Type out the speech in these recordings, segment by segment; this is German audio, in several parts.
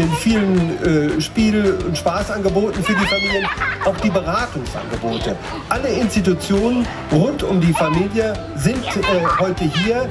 den vielen äh, Spiel- und Spaßangeboten für die Familien auch die Beratungsangebote. Alle Institutionen rund um die Familie sind äh, heute hier.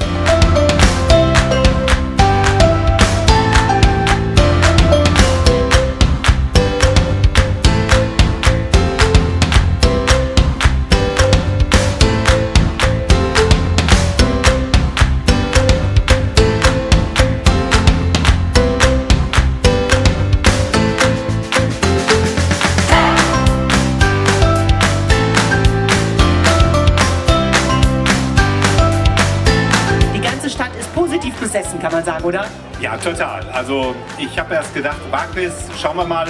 Man sagen, oder? Ja, total. Also ich habe erst gedacht, Wagnis, schauen wir mal,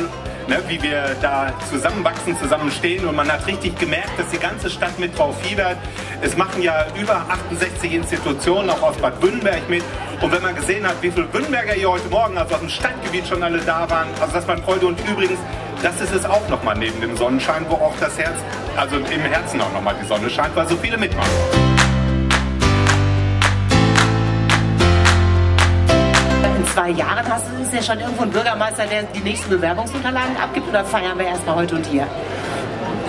ne, wie wir da zusammenwachsen, zusammenstehen. Und man hat richtig gemerkt, dass die ganze Stadt mit drauf fiebert. Es machen ja über 68 Institutionen auch aus Bad Württemberg mit. Und wenn man gesehen hat, wie viele Württemberger hier heute Morgen, also aus dem Stadtgebiet schon alle da waren, also das man Freude. Und übrigens, das ist es auch nochmal neben dem Sonnenschein, wo auch das Herz, also im Herzen auch nochmal die Sonne scheint, weil so viele mitmachen. Zwei Jahren hast ist ja schon irgendwo ein Bürgermeister, der die nächsten Bewerbungsunterlagen abgibt oder feiern wir erstmal heute und hier?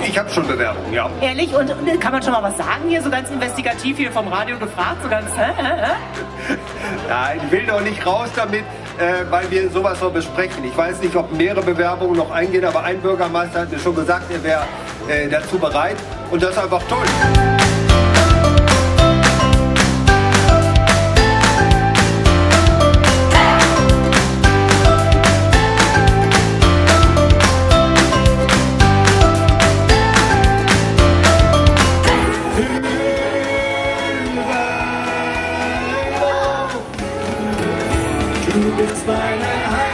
Ich habe schon Bewerbungen, ja. Ehrlich? Und, und kann man schon mal was sagen hier, so ganz investigativ hier vom Radio gefragt, so ganz, hä, hä? Nein, ich will noch nicht raus damit, äh, weil wir sowas noch besprechen. Ich weiß nicht, ob mehrere Bewerbungen noch eingehen, aber ein Bürgermeister hat mir schon gesagt, er wäre äh, dazu bereit. Und das ist einfach toll. it's mine and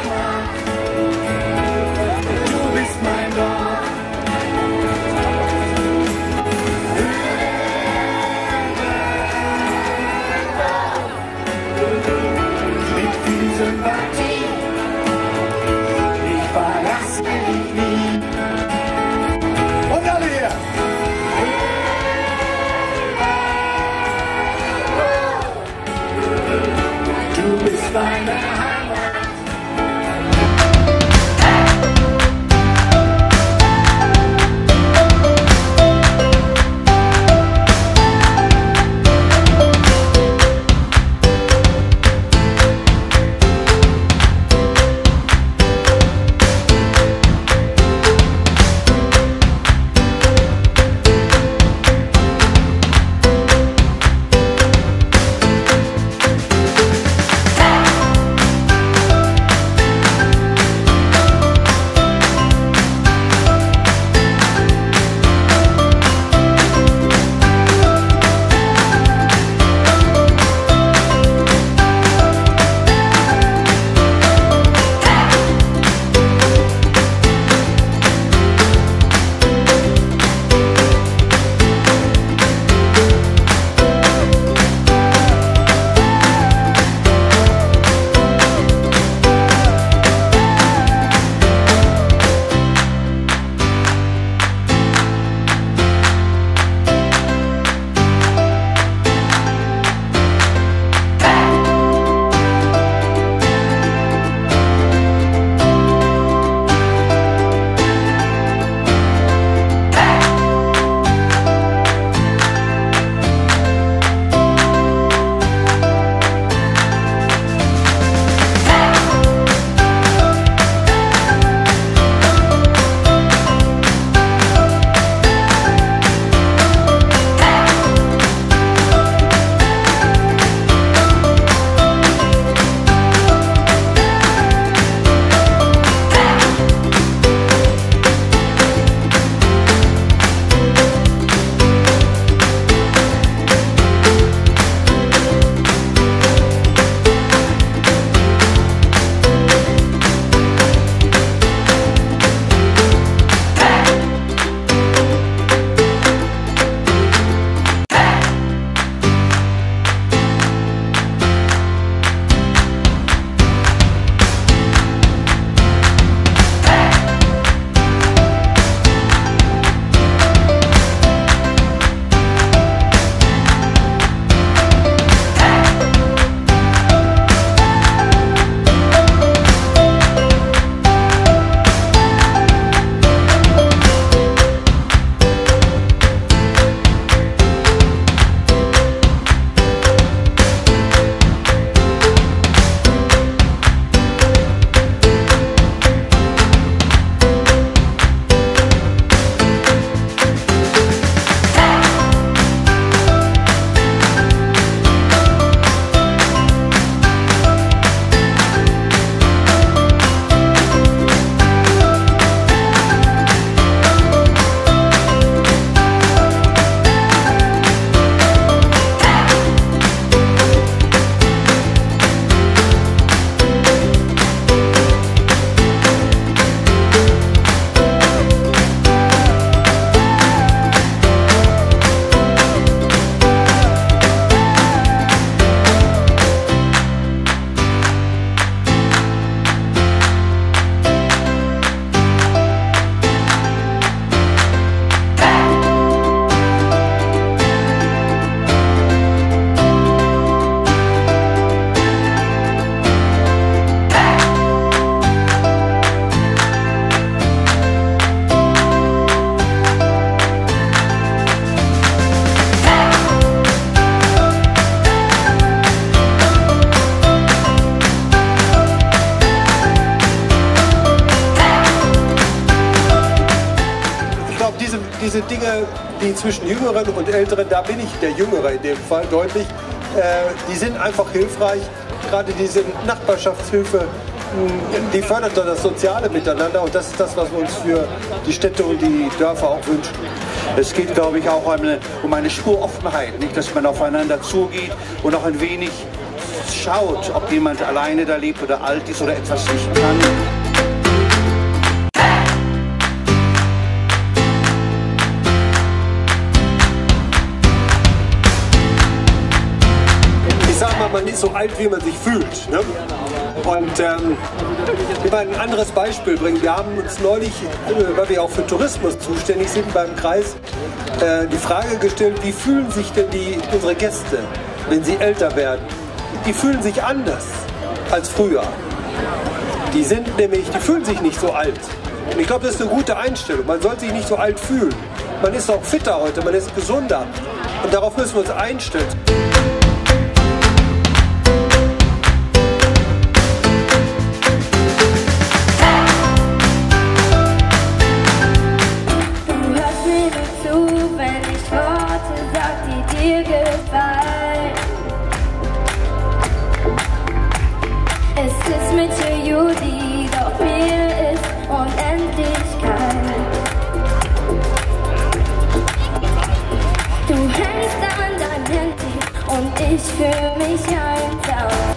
Dinge, die zwischen Jüngeren und Älteren, da bin ich der Jüngere in dem Fall deutlich, äh, die sind einfach hilfreich. Gerade diese Nachbarschaftshilfe, die fördert das soziale Miteinander und das ist das, was wir uns für die Städte und die Dörfer auch wünschen. Es geht, glaube ich, auch um eine, um eine Spuroffenheit, nicht, dass man aufeinander zugeht und auch ein wenig schaut, ob jemand alleine da lebt oder alt ist oder etwas nicht kann. Man ist so alt, wie man sich fühlt. Ne? Und ähm, ich will ein anderes Beispiel bringen. Wir haben uns neulich, äh, weil wir auch für Tourismus zuständig sind beim Kreis, äh, die Frage gestellt, wie fühlen sich denn die, unsere Gäste, wenn sie älter werden? Die fühlen sich anders als früher. Die sind nämlich, die fühlen sich nicht so alt. Und ich glaube, das ist eine gute Einstellung. Man soll sich nicht so alt fühlen. Man ist auch fitter heute, man ist gesunder. Und darauf müssen wir uns einstellen. Ich fühle mich einsam.